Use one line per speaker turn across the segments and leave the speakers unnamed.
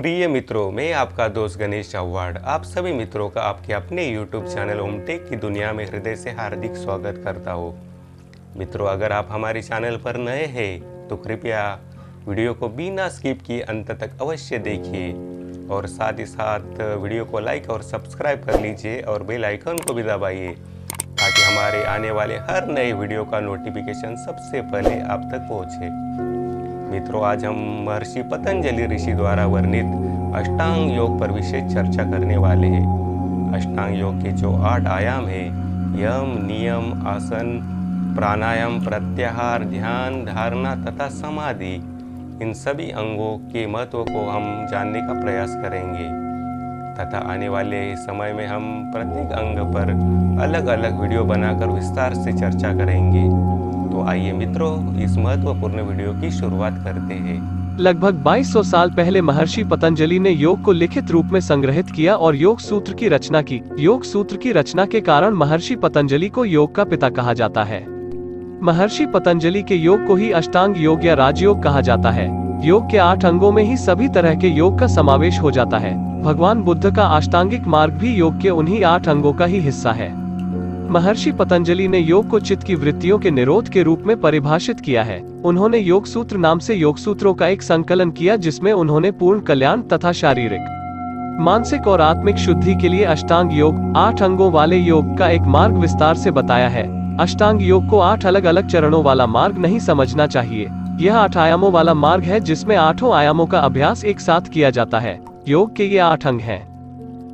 प्रिय मित्रों, मैं आपका दोस्त गणेश चौहान। आप सभी मित्रों का आपके अपने YouTube चैनल होमटेक की दुनिया में हृदय से हार्दिक स्वागत करता हूँ। मित्रों, अगर आप हमारे चैनल पर नए हैं तो कृपया वीडियो को बिना स्किप किए अंत तक अवश्य देखिए और साथ ही साथ वीडियो को लाइक और सब्सक्राइब कर लीजिए और बेल आइकन को भी दबाइए ताकि हमारे आने वाले हर नए वीडियो का नोटिफिकेशन सबसे पहले आप तक पहुँचे। मित्रों, आज हम महर्षि पतंजलि ऋषि द्वारा वर्णित अष्टांग योग पर विशेष चर्चा करने वाले हैं। अष्टांग योग के जो आठ आयाम है, यम, नियम, आसन, प्राणायाम, प्रत्याहार, ध्यान, धारणा तथा समाधि, इन सभी अंगों के महत्व को हम जानने का प्रयास करेंगे। तथा आने वाले समय में हम प्रत्येक अंग पर अलग अलग वीडियो बनाकर विस्तार से चर्चा करेंगे। तो आइए मित्रों, इस महत्वपूर्ण वीडियो की शुरुआत करते हैं।
लगभग 2200 साल पहले महर्षि पतंजलि ने योग को लिखित रूप में संग्रहित किया और योग सूत्र की रचना की। योग सूत्र की रचना के कारण महर्षि पतंजलि को योग का पिता कहा जाता है। महर्षि पतंजलि के योग को ही अष्टांग योग या राजयोग कहा जाता है। योग के आठ अंगों में ही सभी तरह के योग का समावेश हो जाता है। भगवान बुद्ध का अष्टांगिक मार्ग भी योग के उन्हीं आठ अंगों का ही हिस्सा है। महर्षि पतंजलि ने योग को चित्त की वृत्तियों के निरोध के रूप में परिभाषित किया है। उन्होंने योग सूत्र नाम से योग सूत्रों का एक संकलन किया जिसमें उन्होंने पूर्ण कल्याण तथा शारीरिक, मानसिक और आत्मिक शुद्धि के लिए अष्टांग योग, आठ अंगों वाले योग का एक मार्ग विस्तार से बताया है। अष्टांग योग को आठ अलग अलग चरणों वाला मार्ग नहीं समझना चाहिए। यह आठ आयामों वाला मार्ग है जिसमें आठों आयामों का अभ्यास एक साथ किया जाता है। योग के ये आठ अंग हैं।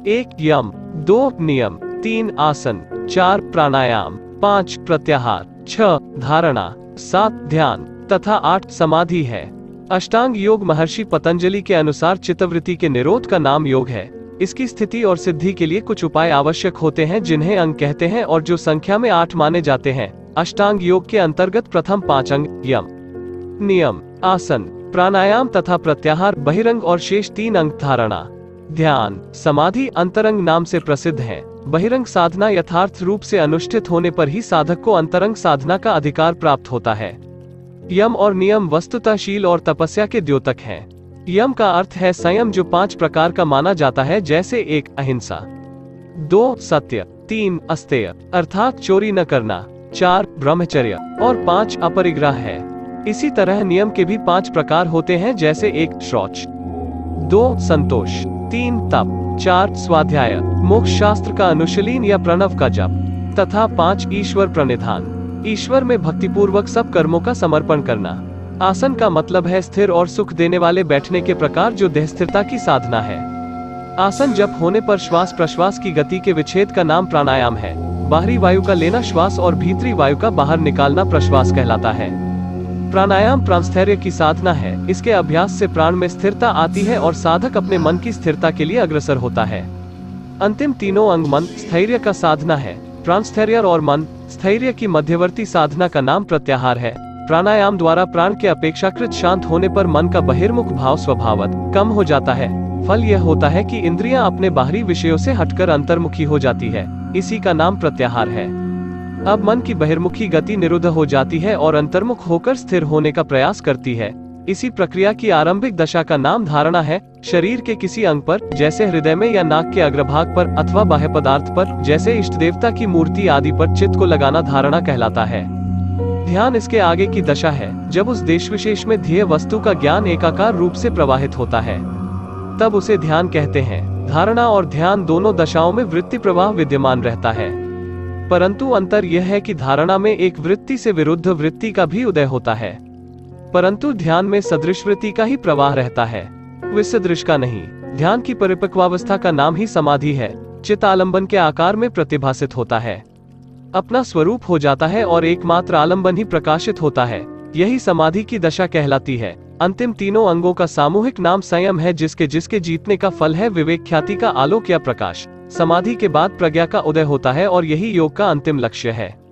एक, यम। दो, नियम। तीन आसन, चार प्राणायाम, पाँच प्रत्याहार, छह धारणा, सात ध्यान तथा आठ समाधि है। अष्टांग योग महर्षि पतंजलि के अनुसार चित्तवृत्ति के निरोध का नाम योग है। इसकी स्थिति और सिद्धि के लिए कुछ उपाय आवश्यक होते हैं जिन्हें अंग कहते हैं और जो संख्या में आठ माने जाते हैं। अष्टांग योग के अंतर्गत प्रथम पाँच अंग, यम। नियम, आसन, प्राणायाम तथा प्रत्याहार, बहिरंग और शेष तीन अंग धारणा। ध्यान, समाधि अंतरंग नाम से प्रसिद्ध है। बहिरंग साधना यथार्थ रूप से अनुष्ठित होने पर ही साधक को अंतरंग साधना का अधिकार प्राप्त होता है। यम और नियम वस्तुतः शील और तपस्या के द्योतक हैं। यम का अर्थ है संयम जो पाँच प्रकार का माना जाता है, जैसे एक, अहिंसा। दो, सत्य। तीन, अस्तेय। अर्थात चोरी न करना। चार, ब्रह्मचर्य। और पाँच, अपरिग्रह है। इसी तरह नियम के भी पाँच प्रकार होते हैं, जैसे एक, शौच। दो, संतोष। तीन तप, चार स्वाध्याय मोक्ष शास्त्र का अनुशीलीन या प्रणव का जप, तथा पाँच ईश्वर प्रणिधान। ईश्वर में भक्तिपूर्वक सब कर्मों का समर्पण करना। आसन का मतलब है स्थिर और सुख देने वाले बैठने के प्रकार जो देह स्थिरता की साधना है। आसन जप होने पर श्वास प्रश्वास की गति के विच्छेद का नाम प्राणायाम है। बाहरी वायु का लेना श्वास और भीतरी वायु का बाहर निकालना प्रश्वास कहलाता है। प्राणायाम प्राणस्थैर्य की साधना है। इसके अभ्यास से प्राण में स्थिरता आती है और साधक अपने मन की स्थिरता के लिए अग्रसर होता है। अंतिम तीनों अंग मन स्थैर्य का साधना है। प्राणस्थैर्य और मन स्थैर्य की मध्यवर्ती साधना का नाम प्रत्याहार है। प्राणायाम द्वारा प्राण के अपेक्षाकृत शांत होने पर मन का बहिर्मुख भाव स्वभावत कम हो जाता है। फल यह होता है कि इंद्रियाँ अपने बाहरी विषयों से हटकर अंतर्मुखी हो जाती है। इसी का नाम प्रत्याहार है। अब मन की बहिर्मुखी गति निरुद्ध हो जाती है और अंतर्मुख होकर स्थिर होने का प्रयास करती है। इसी प्रक्रिया की आरंभिक दशा का नाम धारणा है, शरीर के किसी अंग पर, जैसे हृदय में या नाक के अग्रभाग पर अथवा बाह्य पदार्थ पर, जैसे इष्ट देवता की मूर्ति आदि पर चित्त को लगाना धारणा कहलाता है। ध्यान इसके आगे की दशा है, जब उस देश विशेष में ध्येय वस्तु का ज्ञान एकाकार रूप से प्रवाहित होता है। तब उसे ध्यान कहते हैं। धारणा और ध्यान दोनों दशाओं में वृत्ति प्रवाह विद्यमान रहता है। परंतु अंतर यह है कि धारणा में एक वृत्ति से विरुद्ध वृत्ति का भी उदय होता है। परंतु ध्यान में सदृश वृत्ति का ही प्रवाह रहता है। विसदृश का नहीं, ध्यान की परिपक्वावस्था का नाम ही समाधि है चित आलंबन के आकार में प्रतिभाषित होता है। अपना स्वरूप हो जाता है और एकमात्र आलंबन ही प्रकाशित होता है। यही समाधि की दशा कहलाती है। अंतिम तीनों अंगों का सामूहिक नाम संयम है जिसके जिसके जीतने का फल है विवेक ख्याति का आलोक या प्रकाश। समाधि के बाद प्रज्ञा का उदय होता है और यही योग का अंतिम लक्ष्य है।